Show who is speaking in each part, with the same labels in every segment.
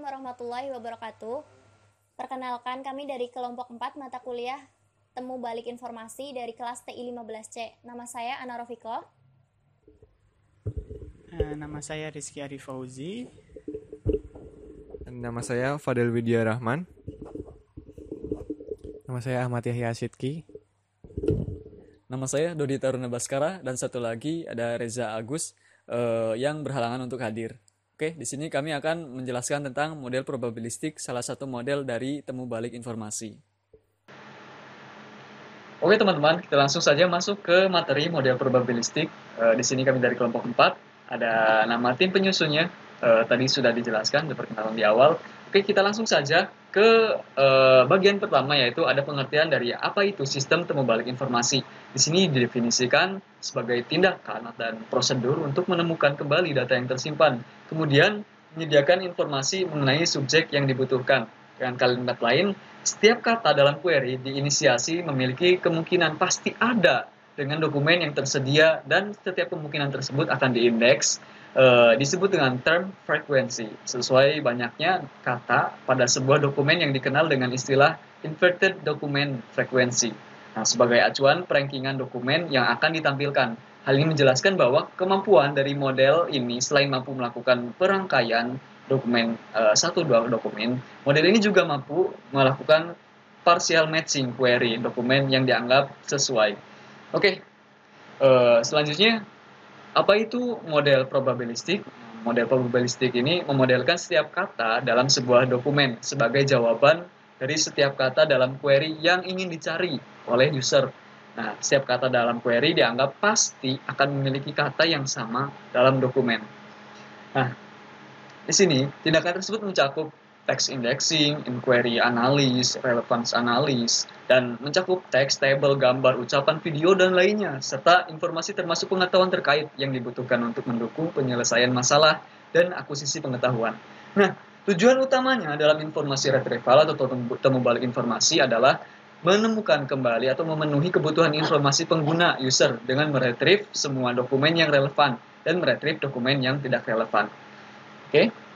Speaker 1: warahmatullahi wabarakatuh. Perkenalkan kami dari kelompok 4 mata kuliah Temu Balik Informasi dari kelas TI 15C. Nama saya Ana Rofiko.
Speaker 2: Eh, Nama saya Rizky Arif Fauzi.
Speaker 3: Nama saya Fadel Widya Rahman.
Speaker 4: Nama saya Ahmad Yahya Sidki.
Speaker 5: Nama saya Dodi Taruna Baskara dan satu lagi ada Reza Agus eh, yang berhalangan untuk hadir. Oke, di sini kami akan menjelaskan tentang model probabilistik, salah satu model dari temu balik informasi. Oke teman-teman, kita langsung saja masuk ke materi model probabilistik. Eh, di sini kami dari kelompok 4, ada nama tim penyusunnya, eh, tadi sudah dijelaskan di perkenalan di awal. Oke, kita langsung saja ke eh, bagian pertama yaitu ada pengertian dari apa itu sistem temu balik informasi. Di sini didefinisikan sebagai tindakan dan prosedur untuk menemukan kembali data yang tersimpan, kemudian menyediakan informasi mengenai subjek yang dibutuhkan. Dengan kalimat lain, setiap kata dalam query diinisiasi memiliki kemungkinan pasti ada dengan dokumen yang tersedia dan setiap kemungkinan tersebut akan diindeks eh, disebut dengan term frequency sesuai banyaknya kata pada sebuah dokumen yang dikenal dengan istilah inverted document frequency. Nah, sebagai acuan perankingan dokumen yang akan ditampilkan. Hal ini menjelaskan bahwa kemampuan dari model ini selain mampu melakukan perangkaian dokumen eh, satu dua dokumen, model ini juga mampu melakukan partial matching query dokumen yang dianggap sesuai. Oke, eh, selanjutnya apa itu model probabilistik? Model probabilistik ini memodelkan setiap kata dalam sebuah dokumen sebagai jawaban dari setiap kata dalam query yang ingin dicari oleh user. Nah, setiap kata dalam query dianggap pasti akan memiliki kata yang sama dalam dokumen. Nah, di sini tindakan tersebut mencakup text indexing, inquiry analysis, relevance analysis, dan mencakup teks, table, gambar, ucapan, video, dan lainnya, serta informasi termasuk pengetahuan terkait yang dibutuhkan untuk mendukung penyelesaian masalah dan akuisisi pengetahuan. Nah, tujuan utamanya dalam informasi retrieval atau temu- balik informasi adalah menemukan kembali atau memenuhi kebutuhan informasi pengguna user dengan meretrieve semua dokumen yang relevan dan meretrieve dokumen yang tidak relevan. Oke.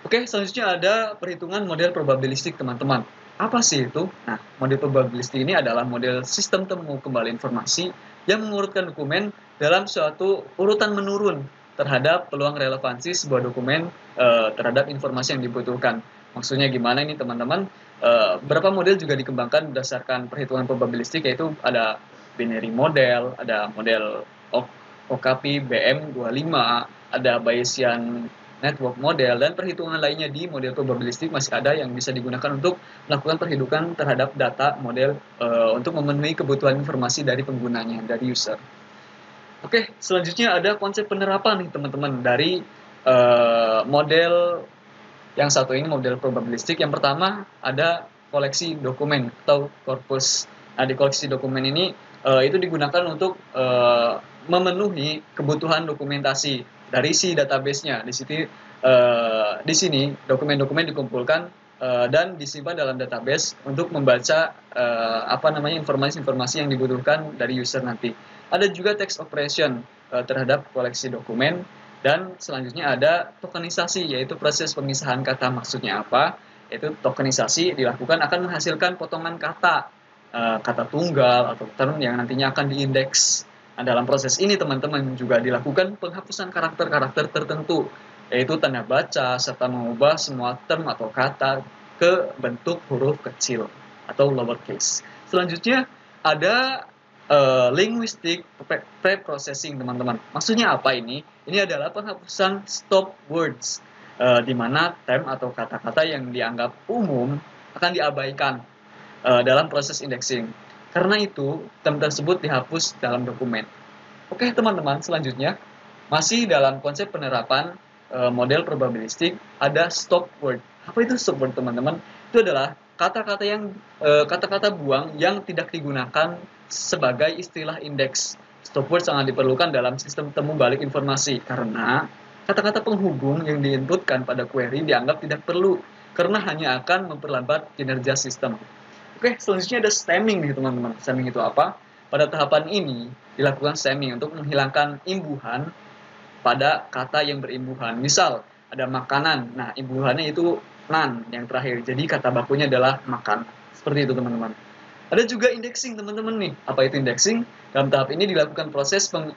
Speaker 5: Oke, selanjutnya ada perhitungan model probabilistik, teman-teman. Apa sih itu? Nah, model probabilistik ini adalah model sistem temu kembali informasi yang mengurutkan dokumen dalam suatu urutan menurun terhadap peluang relevansi sebuah dokumen eh, terhadap informasi yang dibutuhkan. Maksudnya gimana ini, teman-teman? Eh, beberapa model juga dikembangkan berdasarkan perhitungan probabilistik, yaitu ada binary model, ada model OKP BM25, ada Bayesian network model dan perhitungan lainnya di model probabilistik masih ada yang bisa digunakan untuk melakukan perhitungan terhadap data model eh, untuk memenuhi kebutuhan informasi dari penggunanya dari user. Oke, selanjutnya ada konsep penerapan nih teman-teman dari eh, model yang satu ini model probabilistik. Yang pertama ada koleksi dokumen atau corpus. Nah, di koleksi dokumen ini eh, itu digunakan untuk eh, memenuhi kebutuhan dokumentasi dari si database-nya. Di sini eh, di sini dokumen-dokumen dikumpulkan eh, dan disimpan dalam database untuk membaca eh, apa namanya informasi-informasi yang dibutuhkan dari user nanti. Ada juga text operation eh, terhadap koleksi dokumen dan selanjutnya ada tokenisasi yaitu proses pemisahan kata maksudnya apa? Yaitu tokenisasi dilakukan akan menghasilkan potongan kata eh, kata tunggal atau term yang nantinya akan diindeks. Nah, dalam proses ini teman-teman juga dilakukan penghapusan karakter-karakter tertentu yaitu tanda baca serta mengubah semua term atau kata ke bentuk huruf kecil atau lowercase. Selanjutnya ada eh, linguistic pre- pre-processing teman-teman. Maksudnya apa ini? Ini adalah penghapusan stop words eh, di mana term atau kata-kata yang dianggap umum akan diabaikan eh, dalam proses indexing. Karena itu, term tersebut dihapus dalam dokumen. Oke, teman-teman, selanjutnya masih dalam konsep penerapan eh, model probabilistik ada stop word. Apa itu stop word, teman-teman? Itu adalah kata-kata yang eh, kata-kata buang yang tidak digunakan sebagai istilah indeks. Stop word sangat diperlukan dalam sistem temu balik informasi karena kata-kata penghubung yang diinputkan pada query dianggap tidak perlu karena hanya akan memperlambat kinerja sistem. Oke, selanjutnya ada stemming nih teman-teman. Stemming itu apa? Pada tahapan ini dilakukan stemming untuk menghilangkan imbuhan pada kata yang berimbuhan. Misal, ada makanan. Nah, imbuhannya itu nan yang terakhir. Jadi kata bakunya adalah makan. Seperti itu teman-teman. Ada juga indexing teman-teman nih. Apa itu indexing? Dalam tahap ini dilakukan proses peng,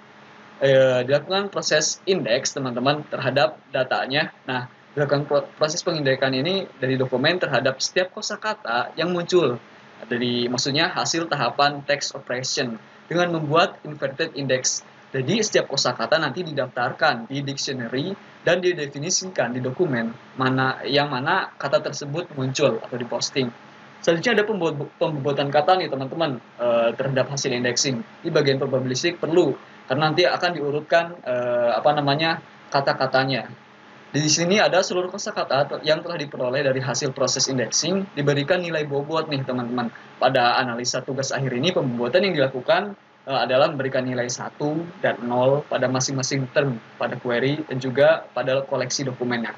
Speaker 5: eh, dilakukan proses indeks teman-teman terhadap datanya. Nah, dilakukan proses pengindekan ini dari dokumen terhadap setiap kosakata yang muncul dari maksudnya hasil tahapan text operation dengan membuat inverted index. Jadi setiap kosakata nanti didaftarkan di dictionary dan didefinisikan di dokumen mana yang mana kata tersebut muncul atau diposting. Selanjutnya ada pembobotan kata nih teman-teman e, terhadap hasil indexing. Di bagian probabilistik perlu karena nanti akan diurutkan e, apa namanya kata-katanya. Di sini ada seluruh kosakata yang telah diperoleh dari hasil proses indexing diberikan nilai bobot nih teman-teman. Pada analisa tugas akhir ini pembobotan yang dilakukan e, adalah memberikan nilai 1 dan 0 pada masing-masing term pada query dan juga pada koleksi dokumennya.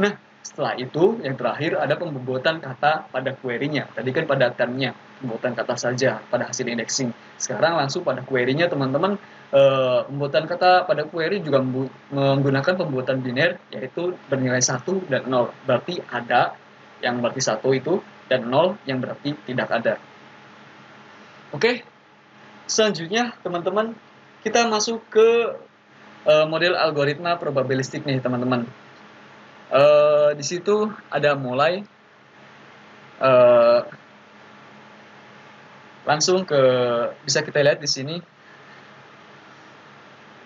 Speaker 5: Nah, setelah itu, yang terakhir ada pembobotan kata pada query-nya. Tadi kan pada termnya, pembobotan kata saja pada hasil indexing. Sekarang langsung pada query-nya, teman-teman, eh, pembobotan kata pada query juga menggunakan pembobotan biner, yaitu bernilai 1 dan 0. Berarti ada yang berarti 1 itu, dan 0 yang berarti tidak ada. Oke, selanjutnya teman-teman, kita masuk ke eh, model algoritma probabilistik nih teman-teman uh, di situ ada mulai uh, langsung ke bisa kita lihat di sini.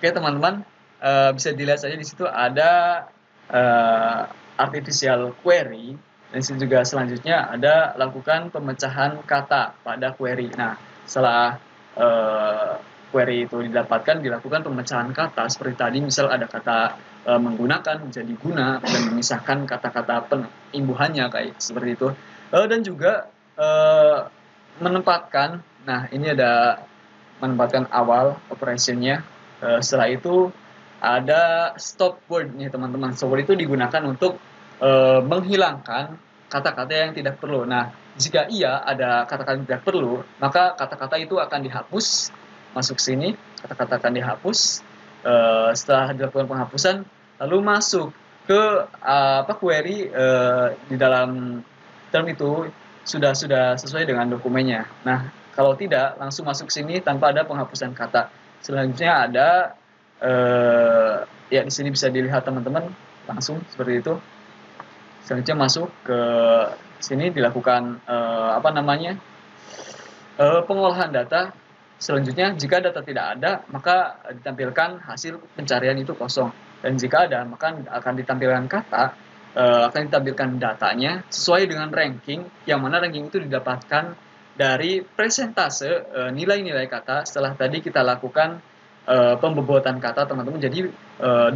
Speaker 5: Oke teman-teman uh, bisa dilihat saja di situ ada uh, artificial query. Dan di juga selanjutnya ada lakukan pemecahan kata pada query. Nah setelah uh, query itu didapatkan dilakukan pemecahan kata. Seperti tadi misal ada kata e, menggunakan menjadi guna dan memisahkan kata-kata penimbuhannya kayak seperti itu. E, dan juga e, menempatkan nah ini ada menempatkan awal operationnya. E, setelah itu ada stop word nih teman-teman. Stop word itu digunakan untuk e, menghilangkan kata-kata yang tidak perlu. Nah jika iya ada kata-kata yang tidak perlu maka kata-kata itu akan dihapus masuk sini, kata-kata akan dihapus. Uh, setelah dilakukan penghapusan, lalu masuk ke uh, apa query uh, di dalam term itu sudah sudah sesuai dengan dokumennya. Nah, kalau tidak langsung masuk sini tanpa ada penghapusan kata. Selanjutnya ada uh, ya di sini bisa dilihat teman-teman langsung seperti itu. Selanjutnya masuk ke sini dilakukan uh, apa namanya uh, pengolahan data Selanjutnya, jika data tidak ada, maka ditampilkan hasil pencarian itu kosong. Dan jika ada, maka akan ditampilkan kata, uh, akan ditampilkan datanya sesuai dengan ranking, yang mana ranking itu didapatkan dari presentase uh, nilai-nilai kata setelah tadi kita lakukan uh, pembebotan kata, teman-teman. Jadi,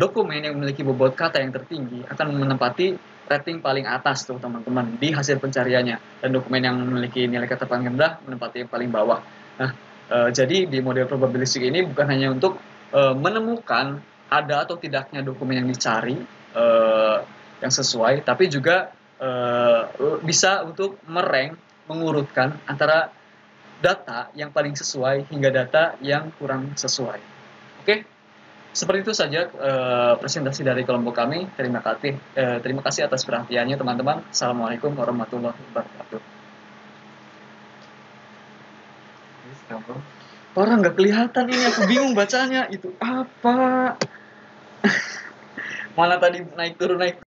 Speaker 5: dokumen yang memiliki bobot kata yang tertinggi akan menempati rating paling atas tuh teman-teman di hasil pencariannya dan dokumen yang memiliki nilai kata paling rendah menempati yang paling bawah. Nah, Uh, jadi di model probabilistik ini bukan hanya untuk uh, menemukan ada atau tidaknya dokumen yang dicari uh, yang sesuai, tapi juga uh, bisa untuk mereng mengurutkan antara data yang paling sesuai hingga data yang kurang sesuai. Oke, seperti itu saja uh, presentasi dari kelompok kami. Terima kasih, uh, terima kasih atas perhatiannya teman-teman. Assalamualaikum warahmatullahi wabarakatuh. Orang nggak kelihatan ini aku bingung bacanya itu apa. Mana tadi naik turun naik